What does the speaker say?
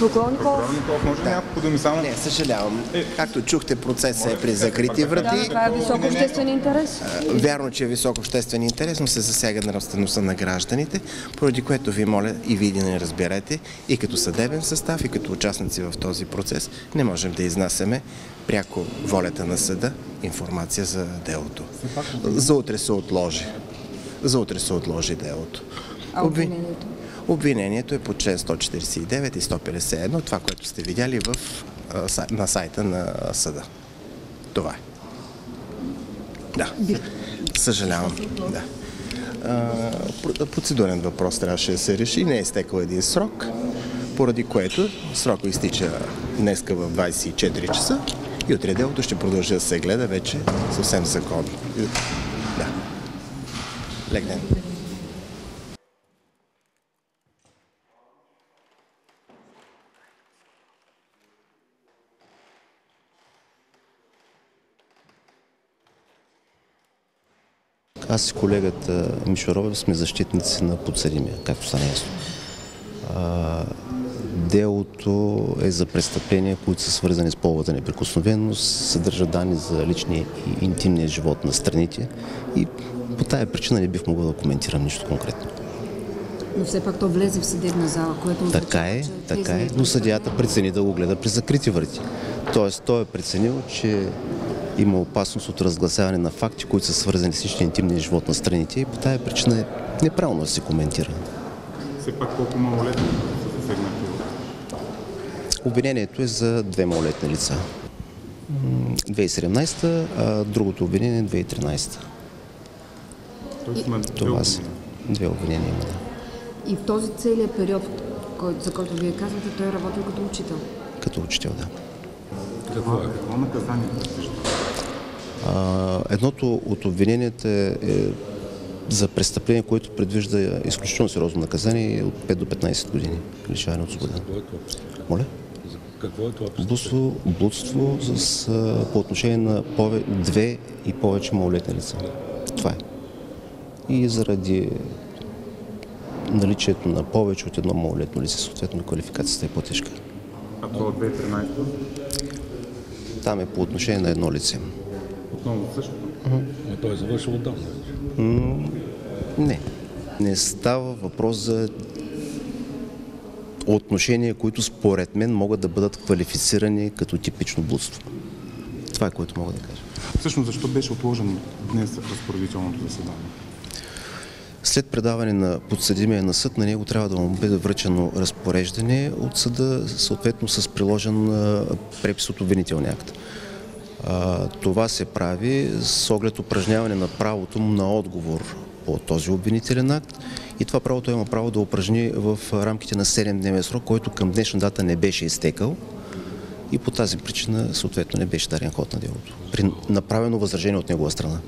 Прокурор Николов, може ли няколко думи само? Не, съжалявам. Както чухте, процесът е при закрити врати. Това е висок обществен интерес. Вярно, че е висок обществен интерес, но се засяга нравствеността на гражданите, поради което ви моля и вие да не разберете и като съдебен състав, и като участници в този процес не можем да изнасяме пряко волята на съда информация за делото. За утре се отложи. За утре се отложи делото. А обвинението? Обвинението е по член 149 и 151, това, което сте видяли в, на сайта на съда. Това е. Да. Съжалявам. Да. Процедурен въпрос трябваше да се реши. Не е изтекал един срок, поради което срока изтича днеска в 24 часа и утре делото ще продължи да се гледа вече съвсем законно. Да. Лек ден. Аз и колегата Мишоров сме защитници на подсъдимия, както стана ясно. Делото е за престъпления, които са свързани с половата неприкосновеност, съдържа данни за личния и интимния живот на страните и по тая причина не бих могъл да коментирам нищо конкретно. Но все пак то влезе в съдебна зала, което Така е, така е, но съдията прецени да го гледа при закрити врати. Тоест, той е преценил, че има опасност от разгласяване на факти, които са свързани с личния интимния живот на страните и по тая причина е неправилно да се коментира. Все пак колко малолетни са засегнати Обвинението е за две малолетни лица. М, 2017, а другото обвинение е 2013. Тоест Това са две обвинения има, да. И в този целият период, за който вие казвате, той е работил като учител. Като учител, да. Какво, какво наказание предвижда? А, едното от обвиненията е, е за престъпление, което предвижда изключително сериозно наказание е от 5 до 15 години лишаване от свобода. Моля? Какво е това? Блудство, блудство с, а, по отношение на пове, две и повече малолетни лица. Това е. И заради наличието на повече от едно малолетно лице, съответно квалификацията е по-тежка. А това от 2013 Там е по отношение на едно лице. Отново също. Но той е завършил отдавна. Не. Не става въпрос за отношения, които според мен могат да бъдат квалифицирани като типично блудство. Това е което мога да кажа. Всъщност защо беше отложено днес разпоредителното заседание? След предаване на подсъдимия на съд, на него трябва да му бъде връчено разпореждане от съда, съответно с приложен препис от обвинителния акт. Това се прави с оглед упражняване на правото му на отговор по този обвинителен акт и това право той има право да упражни в рамките на 7-дневен срок, който към днешна дата не беше изтекал и по тази причина съответно не беше дарен ход на делото. При направено възражение от негова страна.